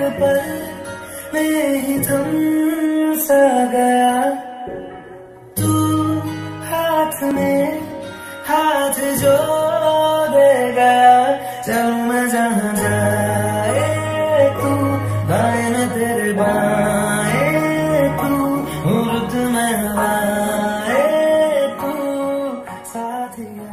पर पल में ही थम सा गया। तू हाथ में हाथ जो दे गया। जब मैं जहाँ जाए तू, भाई न तेरे बाए तू उर्द में तू साथिया